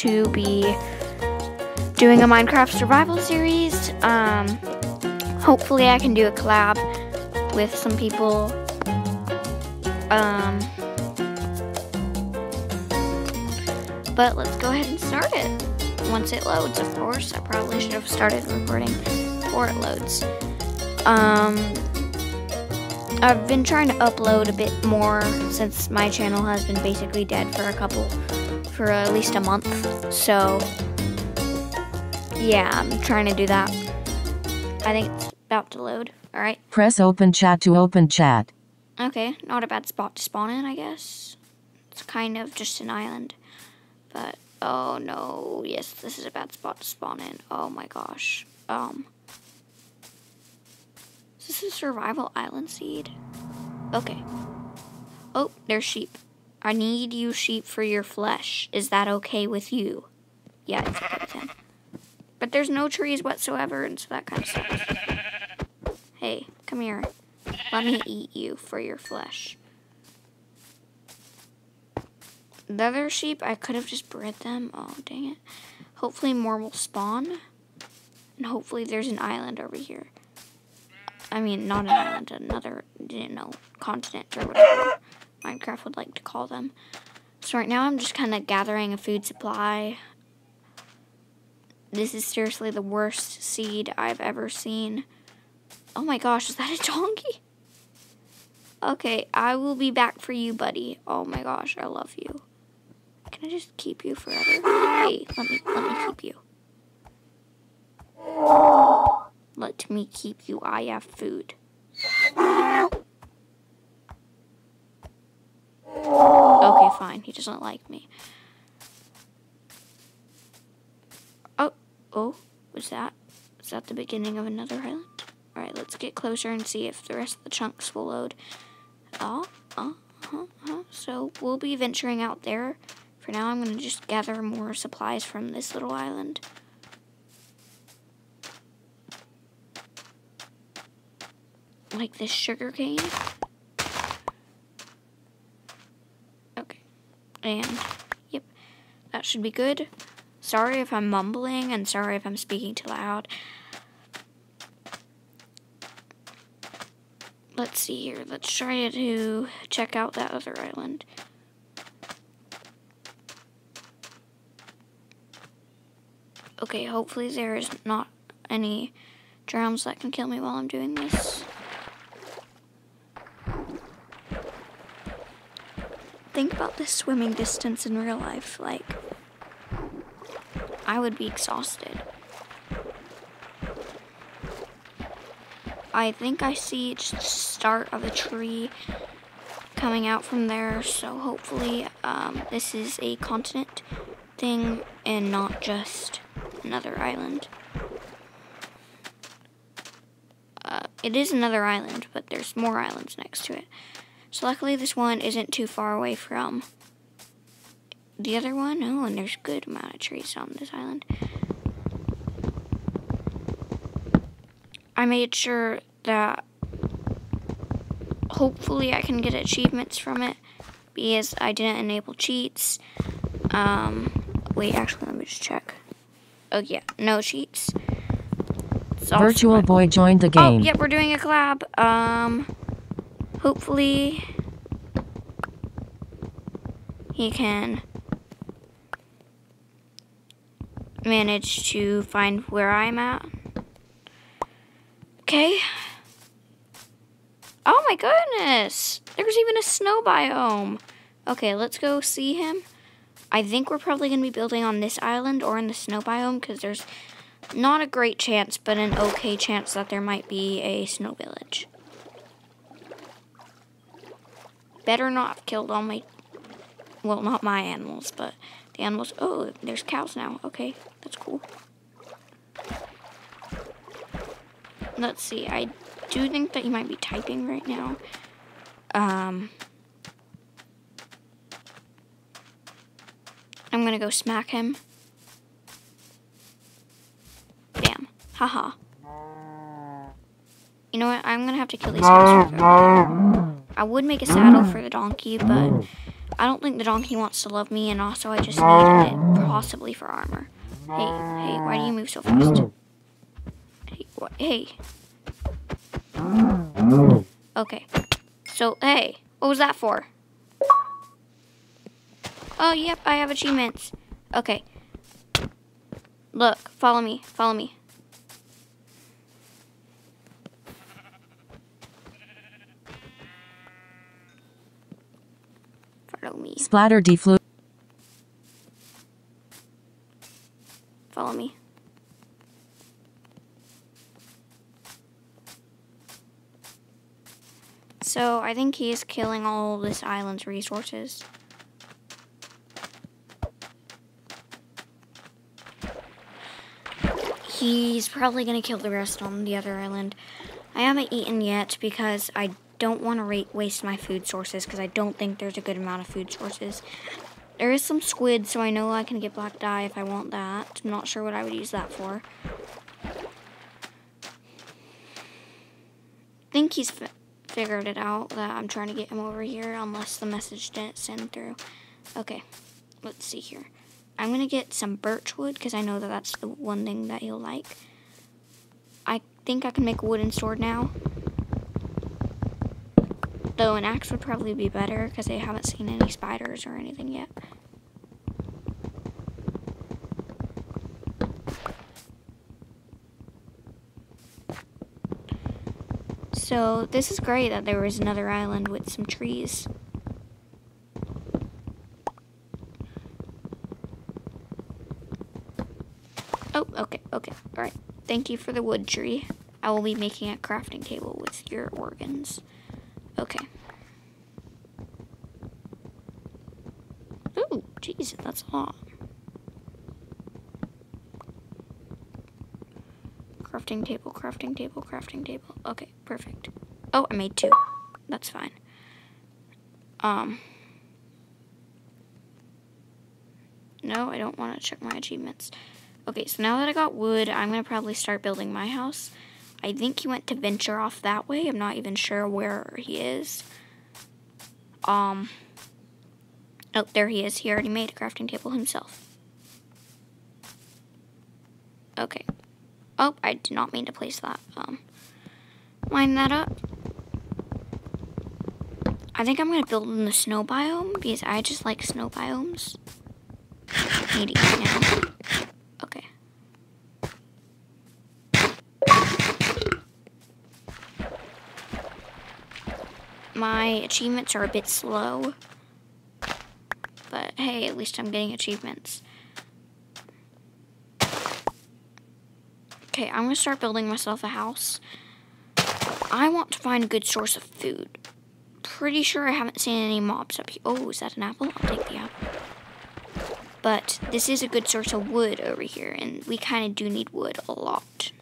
to be doing a Minecraft survival series. Um, hopefully, I can do a collab with some people. Um, but let's go ahead and start it. Once it loads, of course. I probably should have started recording before it loads. Um, I've been trying to upload a bit more since my channel has been basically dead for a couple, for at least a month. So, yeah, I'm trying to do that. I think it's about to load. All right. Press open chat to open chat. Okay, not a bad spot to spawn in, I guess. It's kind of just an island. But, oh no, yes, this is a bad spot to spawn in. Oh my gosh. Um, is this a survival island seed? Okay. Oh, there's sheep. I need you sheep for your flesh. Is that okay with you? Yeah, it's okay with him. But there's no trees whatsoever, and so that kind of sucks. Hey, come here. Let me eat you for your flesh. The other sheep, I could have just bred them. Oh, dang it. Hopefully more will spawn. And hopefully there's an island over here. I mean, not an island, another, you know, continent or whatever Minecraft would like to call them. So right now I'm just kind of gathering a food supply. This is seriously the worst seed I've ever seen. Oh my gosh, is that a donkey? Okay, I will be back for you, buddy. Oh my gosh, I love you. Can I just keep you forever? Hey, let me let me keep you. Let me keep you. I have food. Okay, fine. He doesn't like me. Oh, oh, what's that? Is that the beginning of another island? Alright, let's get closer and see if the rest of the chunks will load. Oh, oh, uh, uh, so we'll be venturing out there. For now, I'm going to just gather more supplies from this little island. Like this sugar cane. Okay. And, yep, that should be good. Sorry if I'm mumbling and sorry if I'm speaking too loud. Let's see here. Let's try to check out that other island. Okay, hopefully there is not any drowns that can kill me while I'm doing this. Think about the swimming distance in real life. Like, I would be exhausted. I think I see just the start of a tree coming out from there, so hopefully um, this is a continent thing and not just another island. Uh, it is another island, but there's more islands next to it. So luckily this one isn't too far away from the other one. Oh, and there's a good amount of trees on this island. I made sure that hopefully I can get achievements from it because I didn't enable cheats. Um, wait, actually, let me just check. Oh, yeah, no cheats. Virtual Boy joined the game. Oh, game. yep, we're doing a collab. Um, hopefully he can manage to find where I'm at. Okay. Oh my goodness! There's even a snow biome. Okay, let's go see him. I think we're probably going to be building on this island or in the snow biome because there's not a great chance, but an okay chance that there might be a snow village. Better not have killed all my, well, not my animals, but the animals. Oh, there's cows now. Okay, that's cool. Let's see. I do think that you might be typing right now. Um, I'm gonna go smack him. Damn. Haha. You know what? I'm gonna have to kill these guys. I would make a saddle for mm. the donkey, but oh. I don't think the donkey wants to love me, and also I just need it possibly for armor. Hey, hey, why do you move so fast? Hey, what? Hey. Okay. So, hey, what was that for? Oh, yep, I have achievements. Okay. Look, follow me, follow me. Follow me, Splatter deflu. follow me. So, I think he is killing all this island's resources. He's probably going to kill the rest on the other island. I haven't eaten yet because I don't want to waste my food sources because I don't think there's a good amount of food sources. There is some squid, so I know I can get black dye if I want that. I'm not sure what I would use that for. I think he's fi figured it out that I'm trying to get him over here unless the message didn't send through. Okay, let's see here. I'm going to get some birch wood because I know that that's the one thing that he'll like. I think I can make a wooden sword now. Though an axe would probably be better because I haven't seen any spiders or anything yet. So this is great that there was another island with some trees. Oh, okay, okay, all right. Thank you for the wood tree. I will be making a crafting table with your organs. Okay. Ooh, jeez, that's a lot. Crafting table, crafting table, crafting table. Okay, perfect. Oh, I made two. That's fine. Um. No, I don't want to check my achievements. Okay, so now that I got wood, I'm going to probably start building my house. I think he went to venture off that way. I'm not even sure where he is. Um. Oh, there he is. He already made a crafting table himself. Okay. Oh, I did not mean to place that. Um, line that up. I think I'm going to build in the snow biome because I just like snow biomes. Now. Okay. My achievements are a bit slow. Hey, at least I'm getting achievements. Okay, I'm gonna start building myself a house. I want to find a good source of food. Pretty sure I haven't seen any mobs up here. Oh, is that an apple? I'll take the apple. But this is a good source of wood over here, and we kind of do need wood a lot.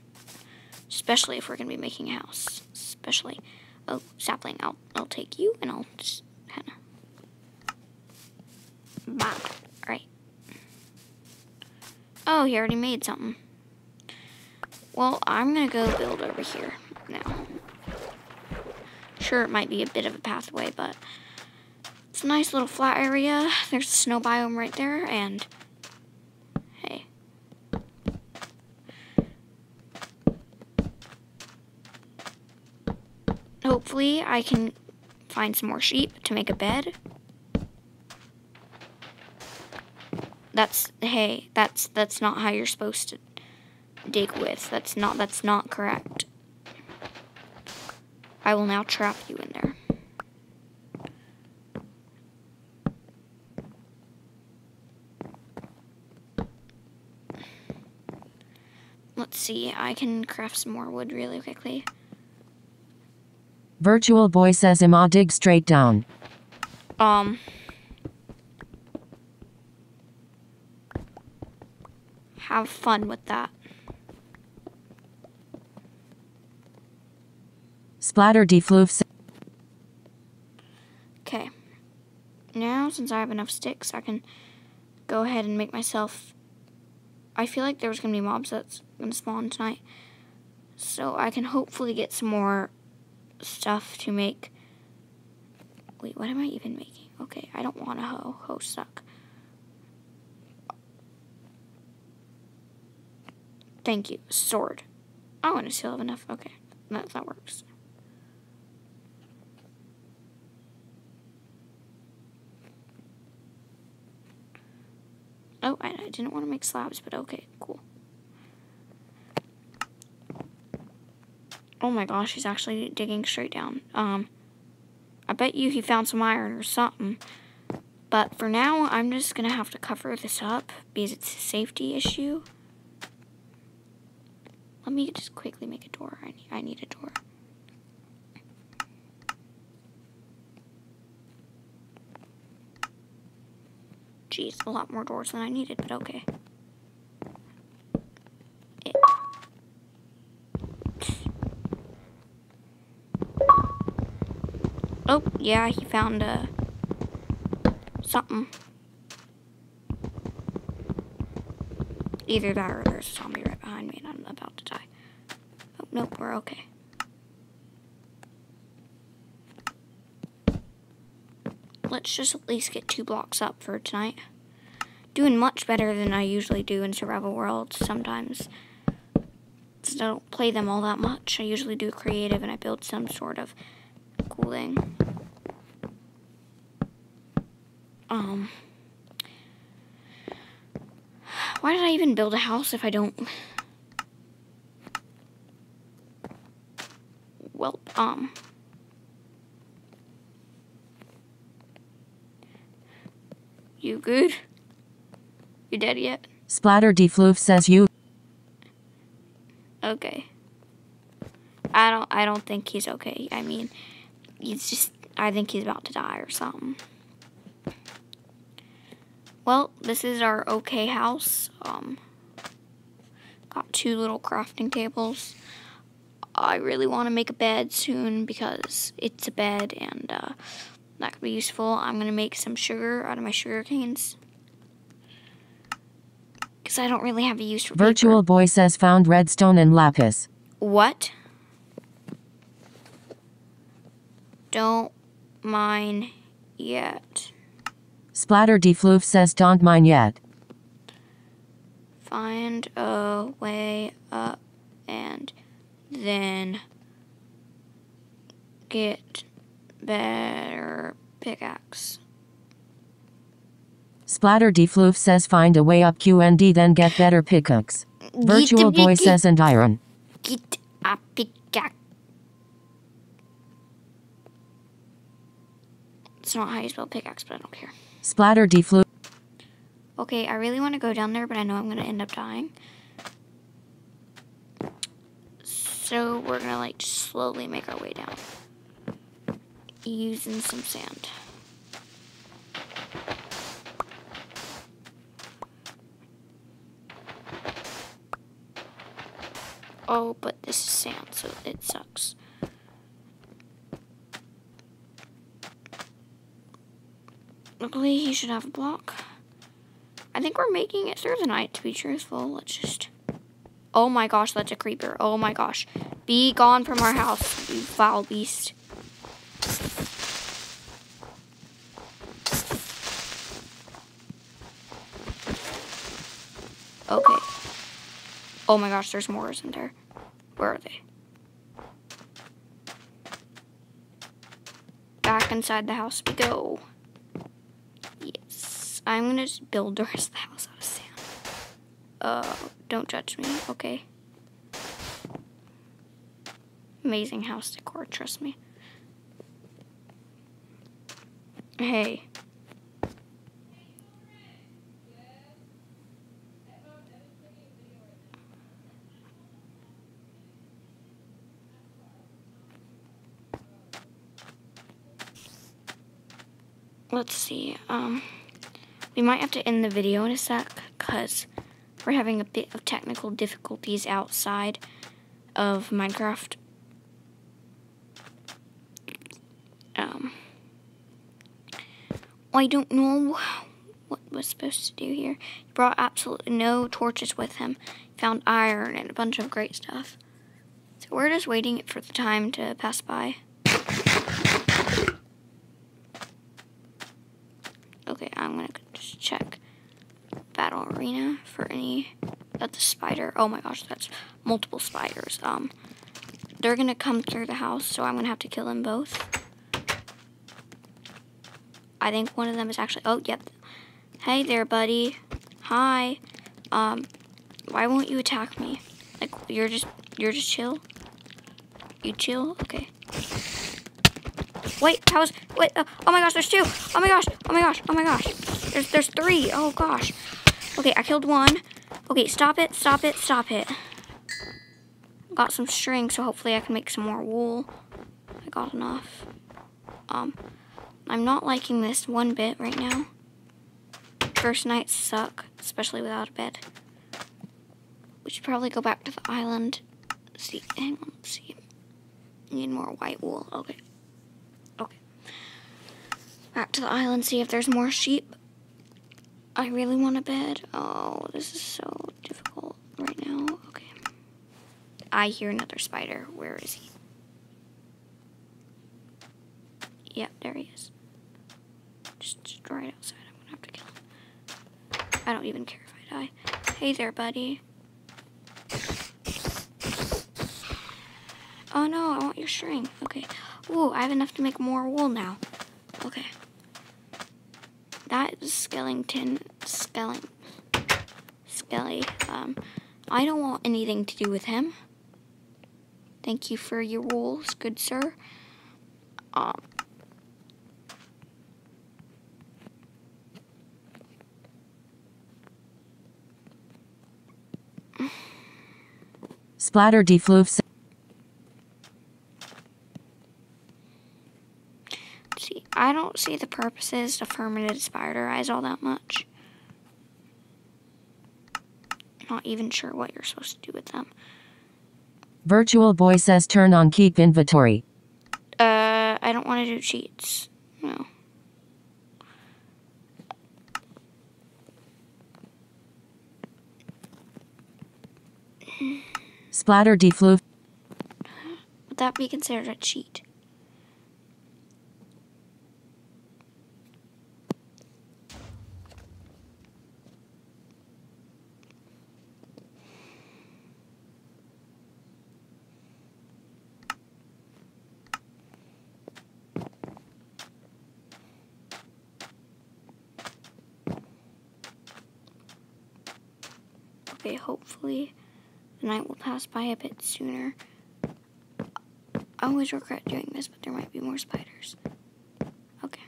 Especially if we're gonna be making a house. Especially, oh, sapling, I'll, I'll take you, and I'll just Right. Oh, he already made something. Well, I'm to go build over here now. Sure, it might be a bit of a pathway, but it's a nice little flat area. There's a snow biome right there, and hey. Hopefully, I can find some more sheep to make a bed. That's hey, that's that's not how you're supposed to dig with. That's not that's not correct. I will now trap you in there. Let's see, I can craft some more wood really quickly. Virtual boy says Ima dig straight down. Um have fun with that. Splatter defloof. Okay. Now, since I have enough sticks, I can go ahead and make myself... I feel like there's going to be mobs that's going to spawn tonight. So I can hopefully get some more stuff to make... Wait, what am I even making? Okay, I don't want a hoe. Hoes suck. Thank you. Sword. Oh, and I still have enough. Okay, that, that works. Oh, I, I didn't want to make slabs, but okay, cool. Oh my gosh, he's actually digging straight down. Um, I bet you he found some iron or something. But for now, I'm just going to have to cover this up because it's a safety issue. Let me just quickly make a door. I need, I need a door. Jeez, a lot more doors than I needed, but okay. It. Oh, yeah, he found uh, something. Either that or there's a zombie right behind me and I'm about to die. Oh, nope, we're okay. Let's just at least get two blocks up for tonight. Doing much better than I usually do in survival worlds sometimes. I don't play them all that much. I usually do creative and I build some sort of cool thing. Um, why did I even build a house if I don't? Well, um. You good? You dead yet? Splatter Defloof says you. Okay. I don't I don't think he's okay. I mean, he's just I think he's about to die or something. Well, this is our okay house. Um got two little crafting tables. I really want to make a bed soon because it's a bed and uh, that could be useful. I'm going to make some sugar out of my sugar canes. Because I don't really have a use for Virtual paper. Boy says found redstone and lapis. What? Don't mine yet. Splatter Defloof says don't mine yet. Find a way up and then get better pickaxe. Splatter Defloof says find a way up QND then get better pickaxe. Virtual Boy says and iron. Get a pickaxe. It's not how you spell pickaxe, but I don't care. Splatter Defloof. Okay, I really want to go down there, but I know I'm going to end up dying. So we're to like slowly make our way down. Using some sand. Oh, but this is sand, so it sucks. Luckily, he should have a block. I think we're making it through the night, to be truthful. Let's just... Oh my gosh, that's a creeper. Oh my gosh. Be gone from our house, you foul beast. Okay. Oh my gosh, there's more, isn't there? Where are they? Back inside the house we go. Yes. I'm gonna just build the rest of the house. Uh, don't judge me, okay? Amazing house decor, trust me. Hey. Let's see. Um, we might have to end the video in a sec because we're having a bit of technical difficulties outside of Minecraft. Um, I don't know what was supposed to do here. He brought absolutely no torches with him. Found iron and a bunch of great stuff. So we're just waiting for the time to pass by. to check battle arena for any. That's a spider. Oh my gosh, that's multiple spiders. Um, they're gonna come through the house, so I'm gonna have to kill them both. I think one of them is actually. Oh, yep. Hey there, buddy. Hi. Um, why won't you attack me? Like you're just you're just chill. You chill? Okay. Wait, how's wait? Uh, oh my gosh, there's two. Oh my gosh. Oh my gosh. Oh my gosh. There's there's three. Oh gosh. Okay, I killed one. Okay, stop it. Stop it. Stop it. Got some string, so hopefully I can make some more wool. I got enough. Um, I'm not liking this one bit right now. First nights suck, especially without a bed. We should probably go back to the island. See, hang on, let's see. Need more white wool. Okay. Okay. Back to the island, see if there's more sheep. I really want a bed. Oh, this is so difficult right now. Okay. I hear another spider. Where is he? Yep, there he is. Just, just right outside. I'm gonna have to kill him. I don't even care if I die. Hey there, buddy. Oh no, I want your string. Okay. Ooh, I have enough to make more wool now. Okay. That skeleton. Skeleton. Skelly. Um, I don't want anything to do with him. Thank you for your rules, good sir. Um, Splatter defloof. see, I don't see the purposes of fermented spider eyes all that much. Not even sure what you're supposed to do with them. Virtual boy says turn on keep inventory. Uh, I don't want to do cheats. No. Splatter defloof. Would that be considered a cheat? Okay, hopefully the night will pass by a bit sooner. I always regret doing this, but there might be more spiders. Okay.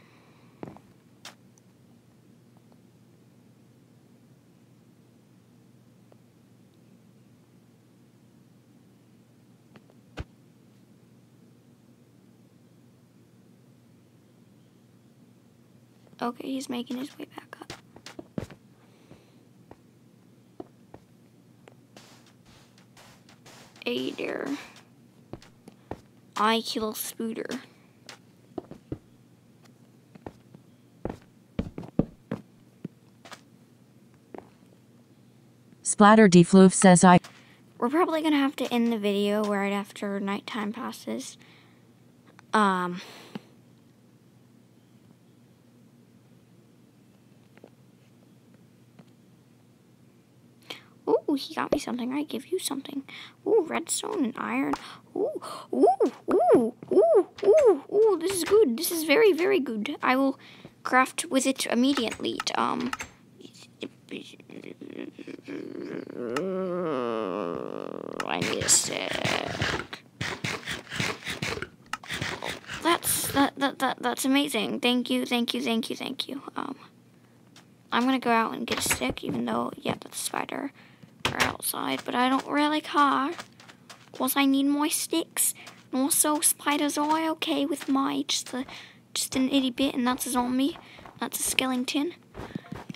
Okay, he's making his way back up. There. I kill Spooter. Splatter defloof says I. We're probably gonna have to end the video right after nighttime passes. Um. Ooh, he got me something. I give you something. Ooh, redstone and iron. Ooh, ooh, ooh, ooh, ooh, ooh. This is good. This is very, very good. I will craft with it immediately. Um. I need a stick. That's that, that that that's amazing. Thank you, thank you, thank you, thank you. Um, I'm gonna go out and get a stick, even though yeah, that's a spider outside, but I don't really care. Cause I need my sticks. And also, spiders are okay with my just a just an itty bit, and that's a zombie. That's a skeleton.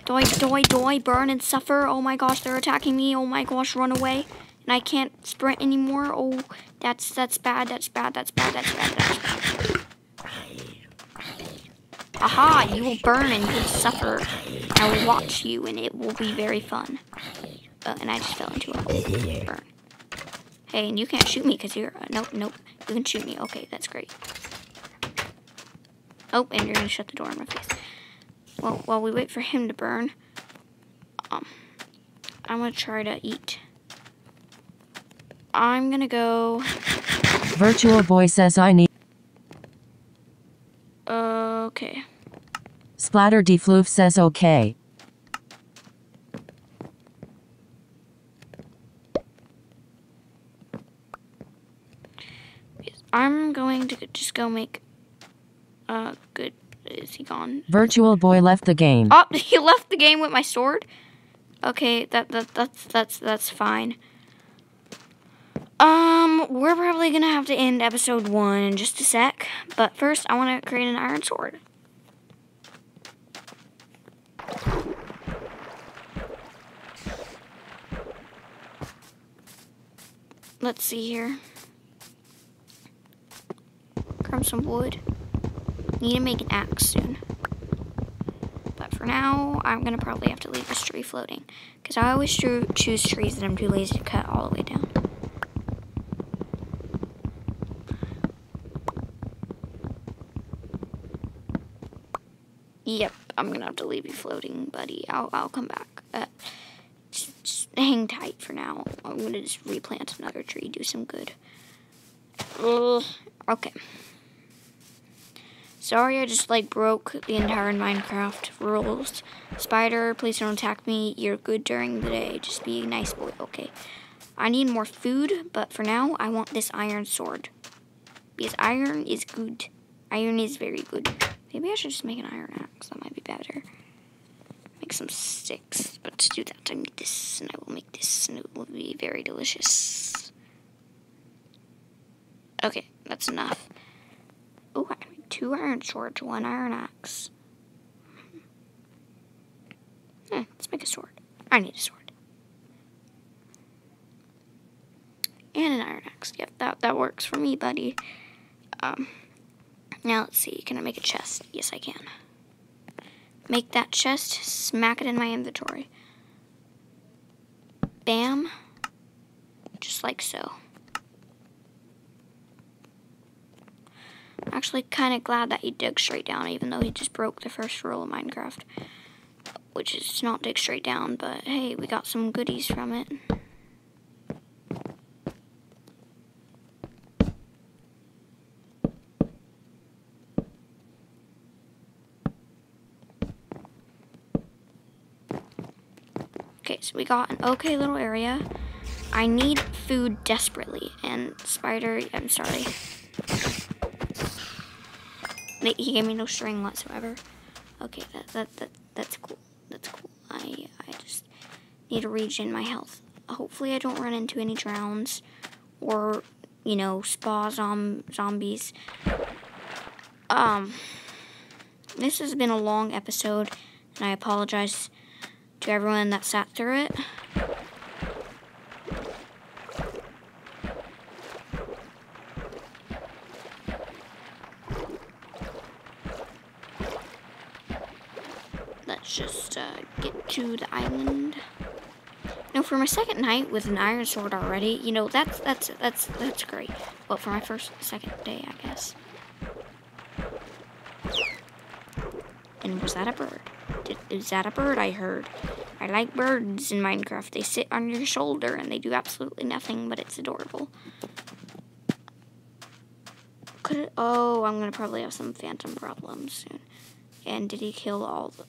Die, die, die, burn and suffer. Oh my gosh, they're attacking me. Oh my gosh, run away. And I can't sprint anymore. Oh, that's that's bad. That's bad. That's bad. That's bad. That's bad. Aha! You will burn and you will suffer. I will watch you, and it will be very fun. Uh, and I just fell into a hole. Burn. Hey, and you can't shoot me because you're. Uh, nope, nope. You can shoot me. Okay, that's great. Oh, and you're gonna shut the door in my face. well, while we wait for him to burn, um, I'm gonna try to eat. I'm gonna go. Virtual Boy says I need. Okay. Splatter Defloof says okay. I'm going to just go make. Uh, good. Is he gone? Virtual Boy left the game. Oh, he left the game with my sword. Okay, that that that's that's that's fine. Um, we're probably gonna have to end episode one in just a sec, but first I want to create an iron sword. Let's see here. Grab some wood. Need to make an axe soon. But for now, I'm gonna probably have to leave this tree floating. Because I always choose trees that I'm too lazy to cut all the way down. Yep, I'm gonna have to leave you floating, buddy. I'll, I'll come back. Uh, just, just hang tight for now. I'm gonna just replant another tree, do some good. Ugh, okay. Sorry, I just like broke the entire Minecraft rules. Spider, please don't attack me. You're good during the day. Just be a nice boy, okay? I need more food, but for now, I want this iron sword. Because iron is good. Iron is very good. Maybe I should just make an iron axe. That might be better. Make some sticks. But to do that, I need this, and I will make this, and it will be very delicious. Okay, that's enough. Oh, I two iron swords, one iron axe. Hmm, let's make a sword. I need a sword. And an iron axe. Yep, that, that works for me, buddy. Um, now let's see. Can I make a chest? Yes, I can. Make that chest, smack it in my inventory. Bam. Just like so. I'm actually kind of glad that he dug straight down, even though he just broke the first rule of Minecraft. Which is not dig straight down, but hey, we got some goodies from it. Okay, so we got an okay little area. I need food desperately, and Spider, I'm sorry. He gave me no string whatsoever. Okay, that, that, that that's cool. That's cool. I I just need to regen my health. Hopefully I don't run into any drowns or, you know, spa zom- zombies. Um this has been a long episode and I apologize to everyone that sat through it. Let's just uh, get to the island. Now, for my second night with an iron sword already, you know that's that's that's that's great. But for my first second day, I guess. And was that a bird? Did, is that a bird I heard? I like birds in Minecraft. They sit on your shoulder and they do absolutely nothing, but it's adorable. Could it? Oh, I'm gonna probably have some phantom problems soon. And did he kill all the?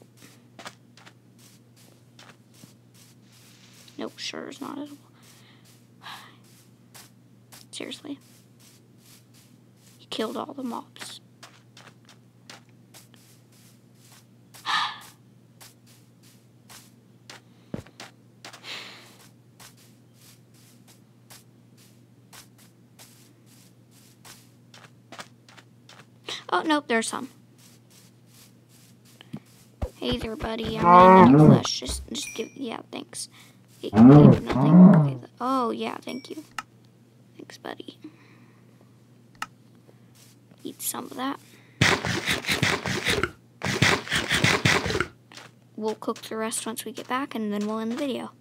Nope, sure is not at all. Seriously. He killed all the mobs. Oh, nope, there's some. Hey there, buddy. I'm your oh, flesh. Just, just give. Yeah, thanks. Oh, Nothing. Oh. Okay. Oh, yeah, thank you. Thanks, buddy. Eat some of that. We'll cook the rest once we get back, and then we'll end the video.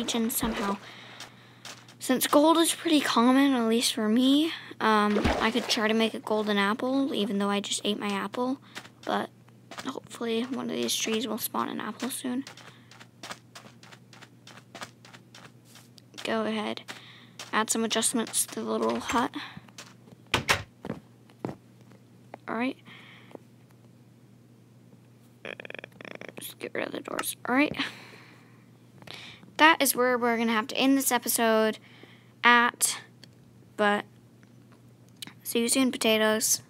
I in somehow. Since gold is pretty common, at least for me, um, I could try to make a golden apple, even though I just ate my apple. But hopefully one of these trees will spawn an apple soon. Go ahead. Add some adjustments to the little hut. Alright. Just get rid of the doors. Alright. That is where we're going to have to end this episode at. But see you soon, potatoes.